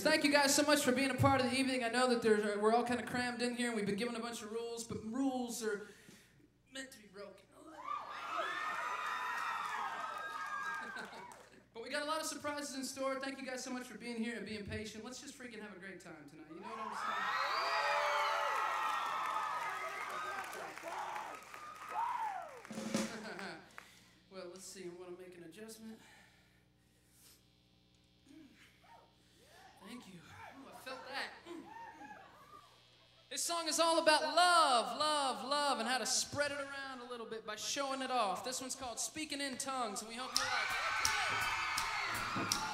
Thank you guys so much for being a part of the evening. I know that there's, uh, we're all kind of crammed in here and we've been given a bunch of rules, but rules are meant to be broken. but we got a lot of surprises in store. Thank you guys so much for being here and being patient. Let's just freaking have a great time tonight. You know what I'm saying? well, let's see. I want to make an adjustment. Thank you. Ooh, I felt that. This song is all about love, love, love, and how to spread it around a little bit by showing it off. This one's called Speaking in Tongues, and we hope you like it.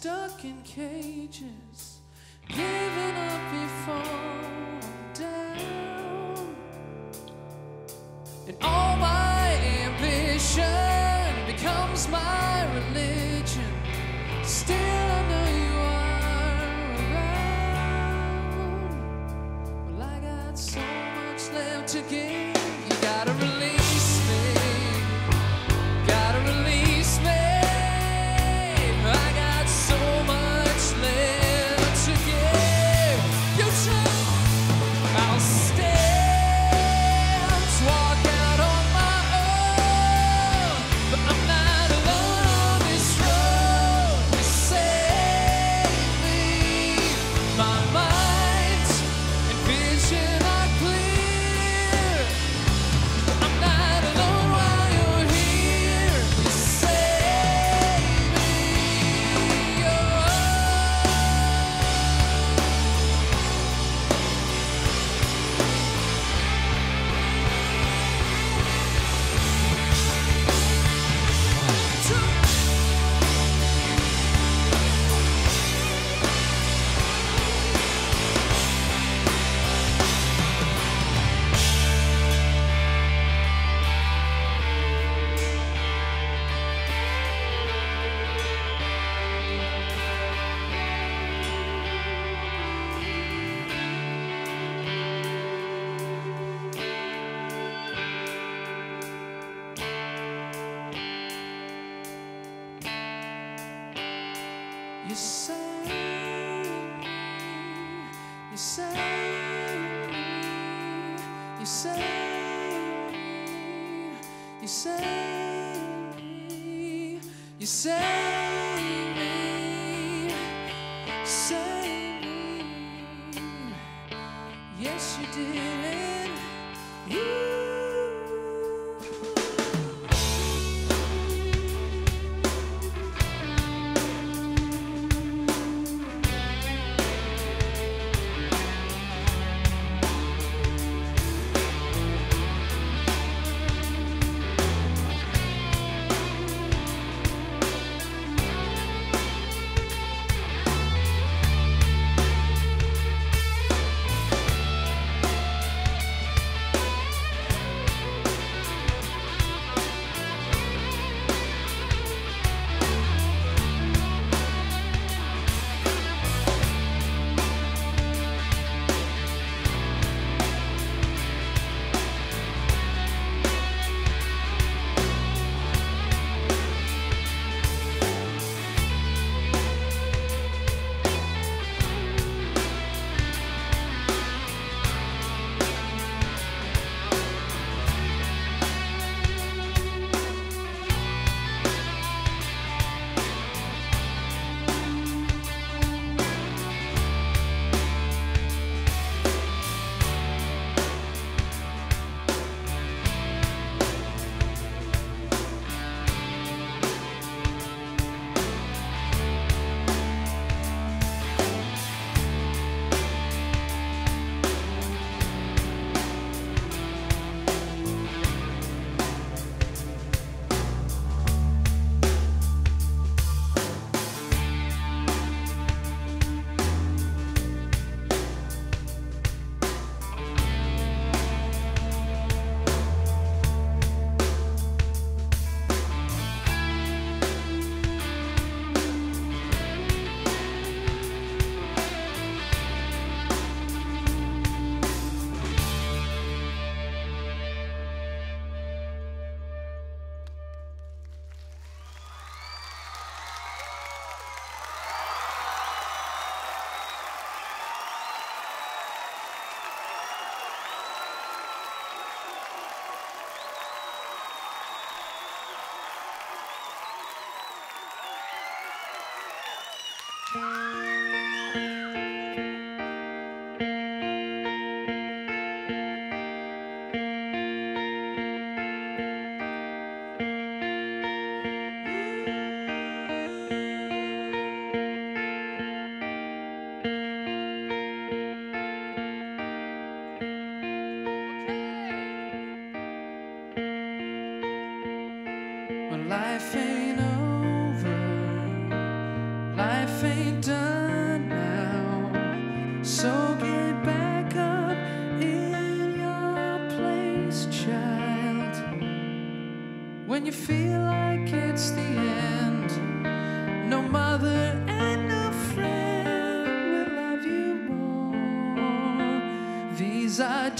Stuck in cages, wish you did it.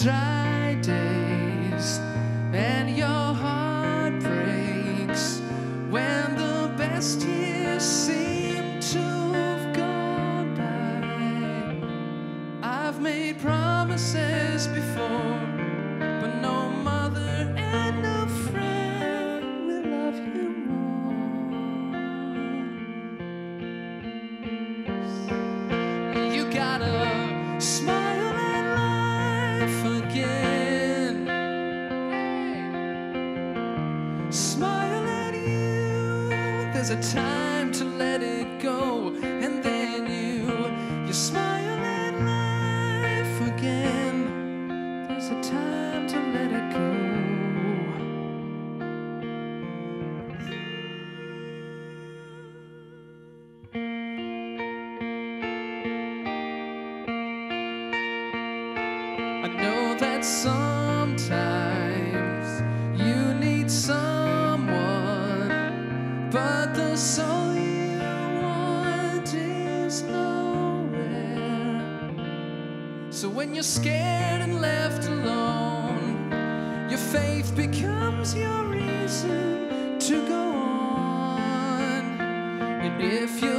try. sometimes you need someone, but the soul you want is nowhere. So when you're scared and left alone, your faith becomes your reason to go on. And if you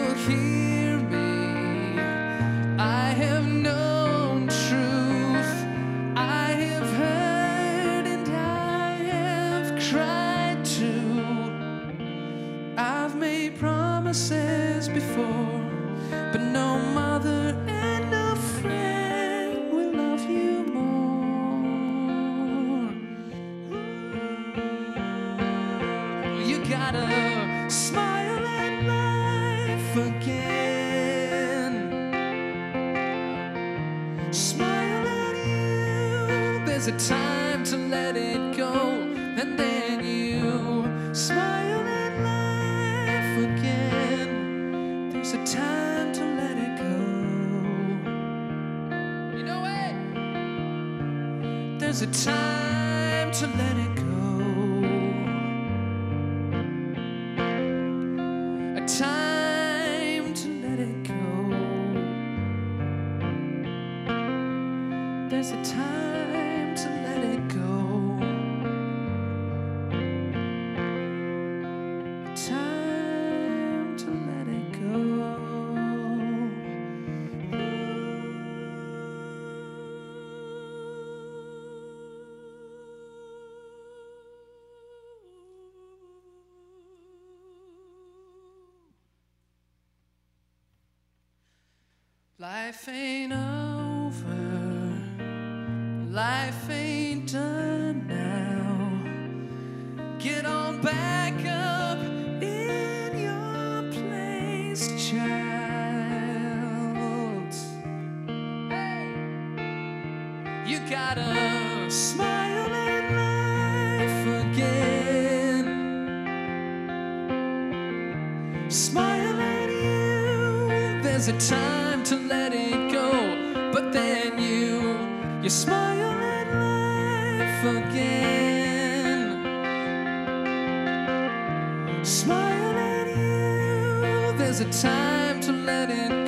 smile at you. There's a time to let it go, but then you, you smile at life again. Smile at you. There's a time to let it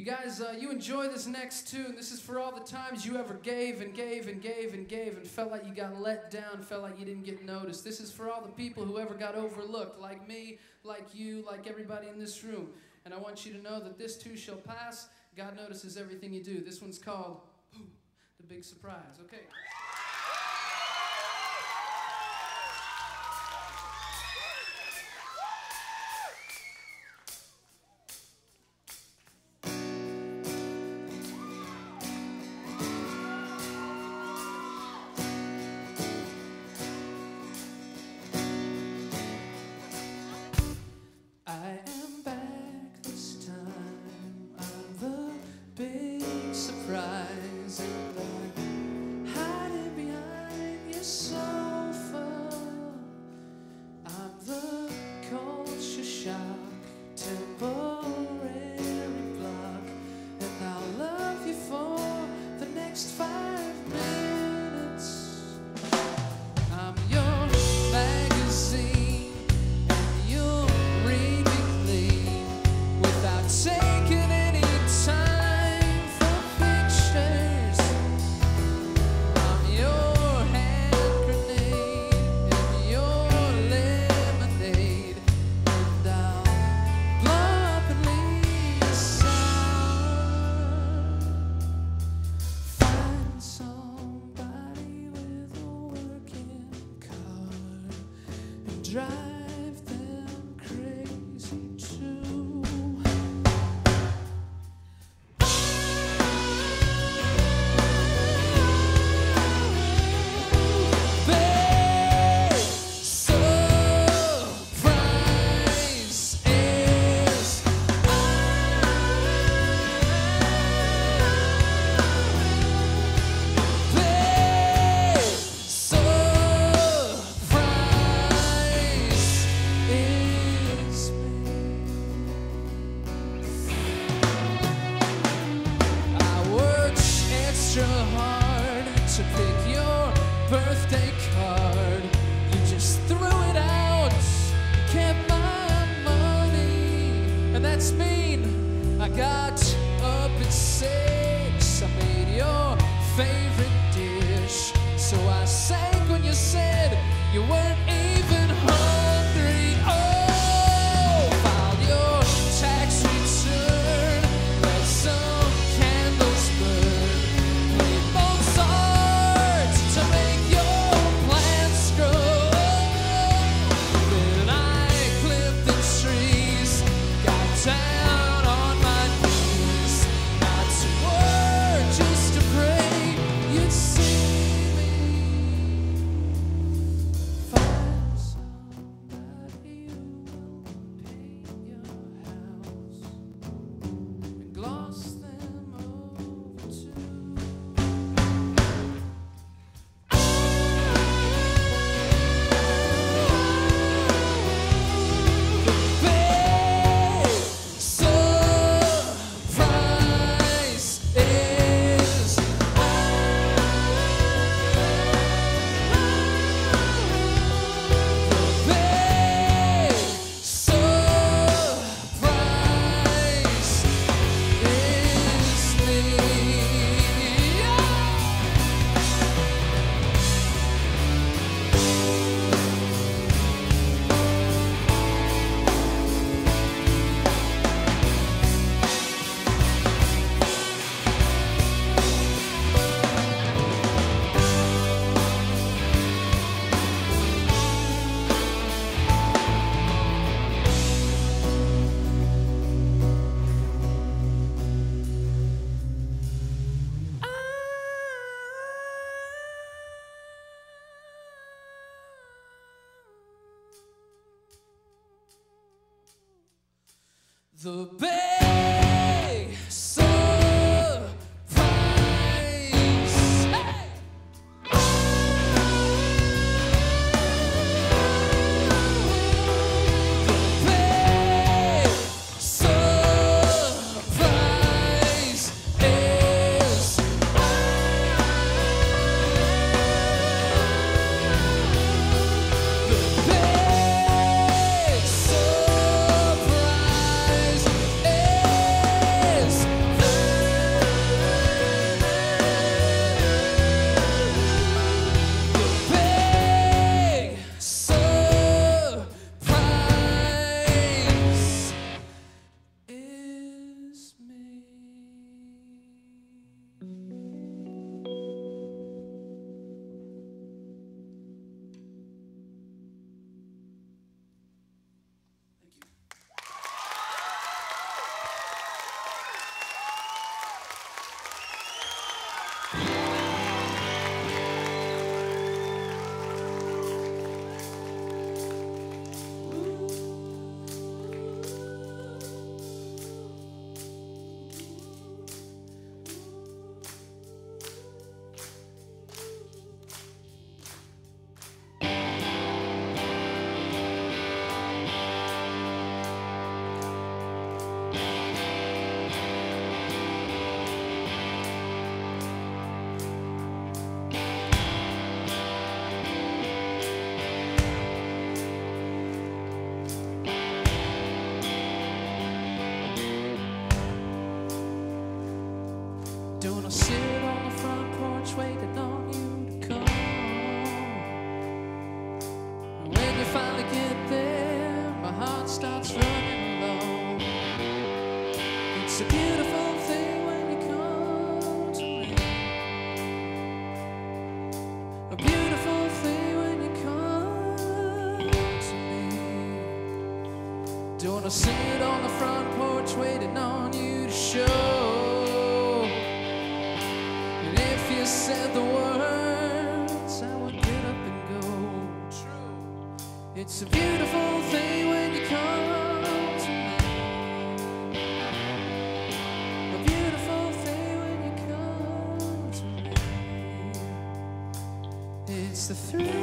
You guys, uh, you enjoy this next tune. This is for all the times you ever gave and gave and gave and gave and felt like you got let down, felt like you didn't get noticed. This is for all the people who ever got overlooked, like me, like you, like everybody in this room. And I want you to know that this too shall pass. God notices everything you do. This one's called The Big Surprise. Okay. The best. I'll sit on the front porch waiting on you to show. And if you said the words, I would get up and go. True. It's a beautiful thing when you come. the three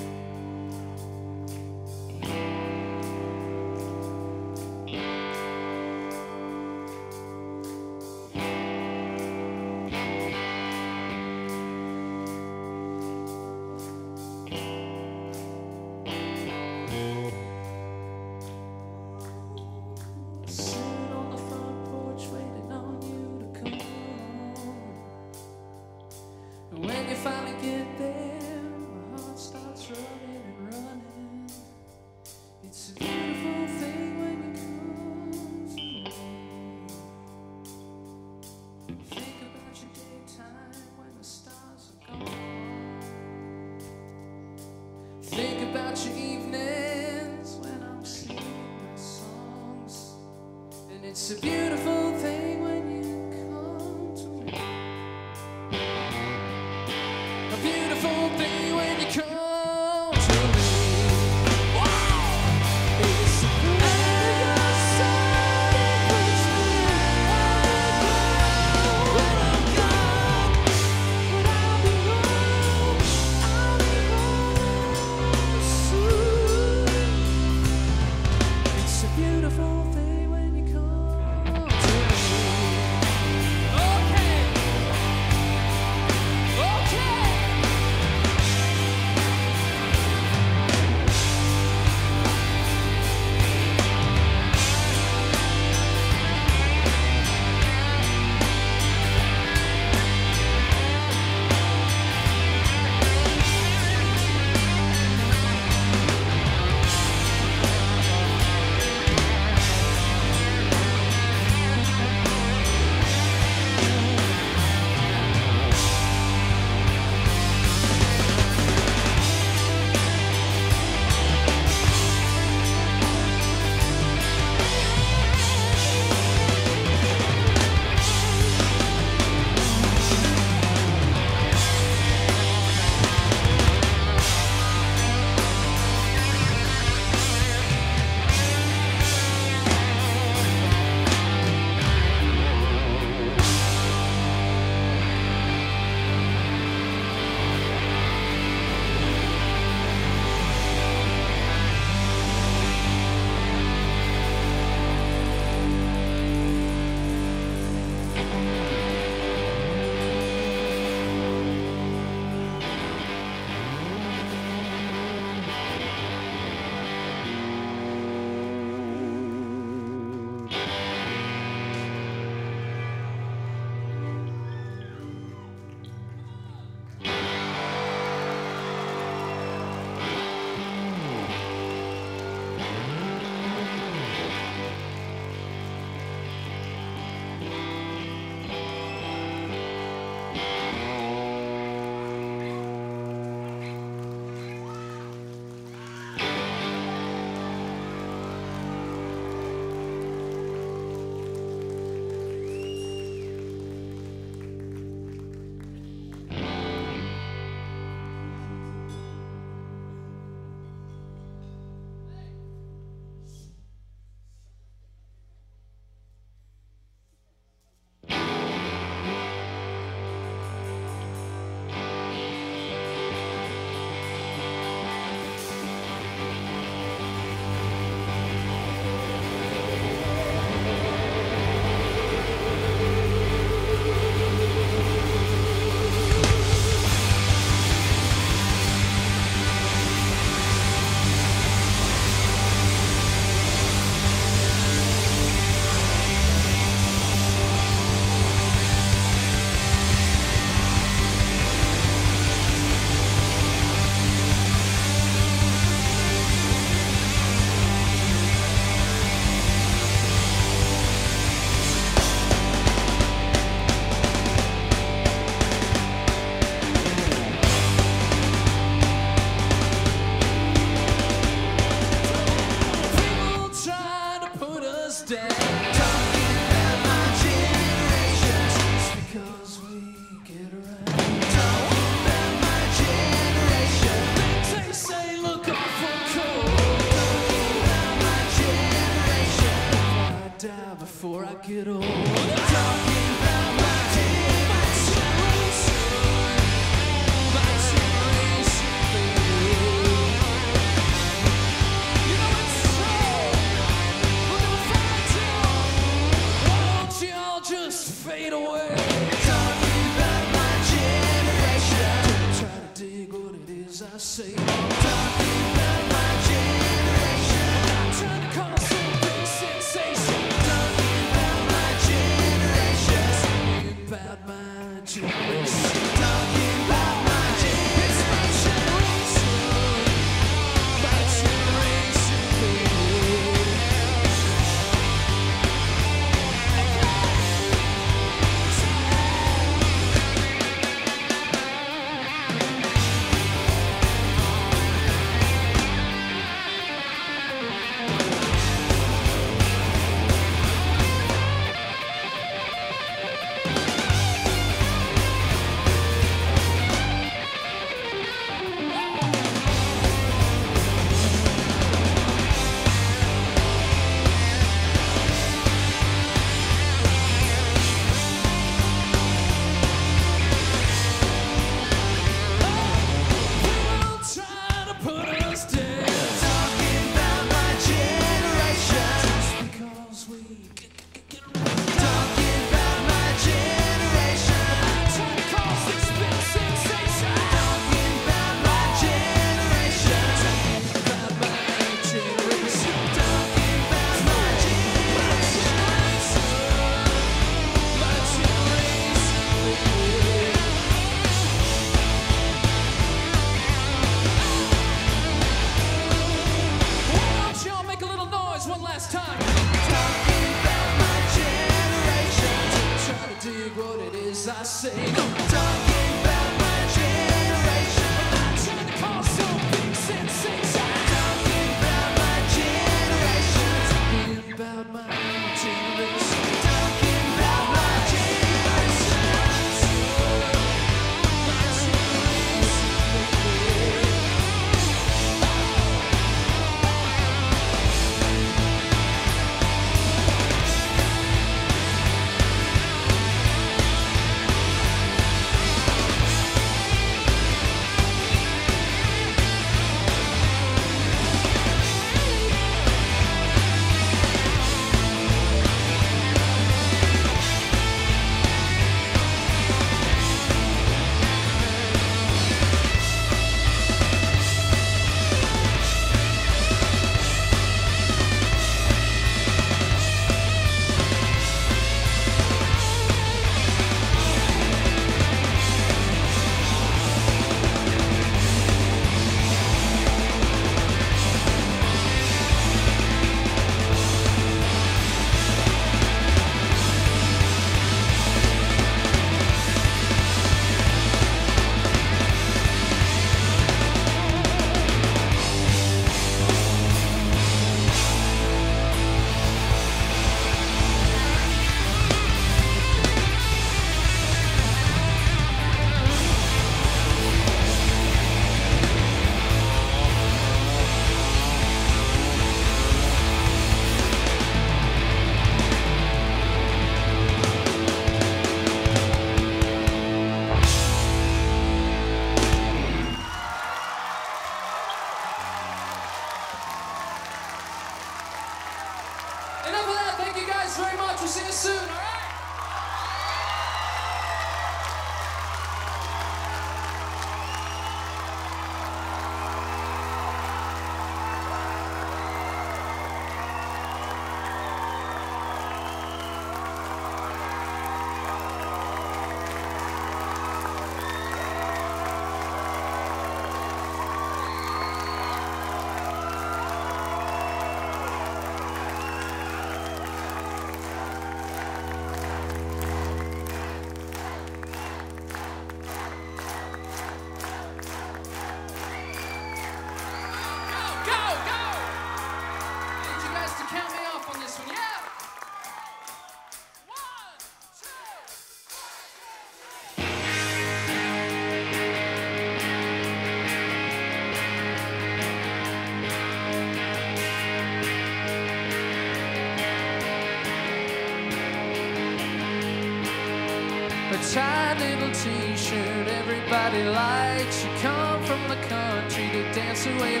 Nobody likes you come from the country to dance away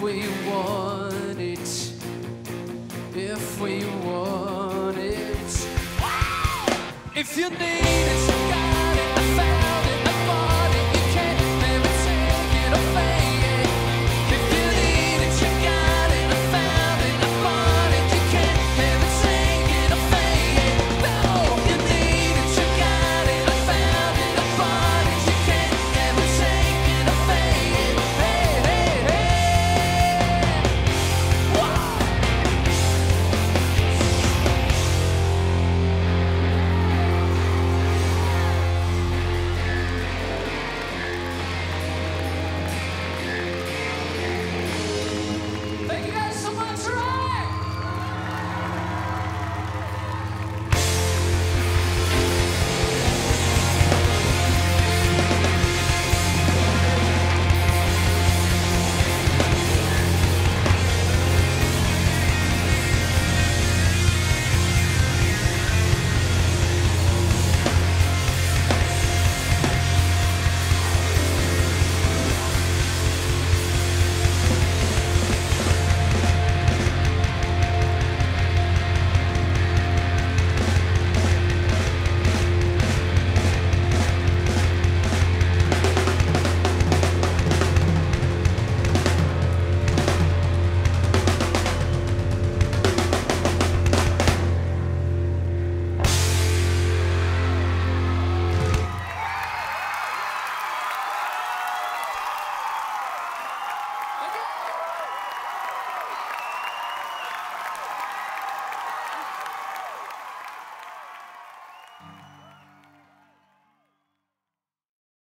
we want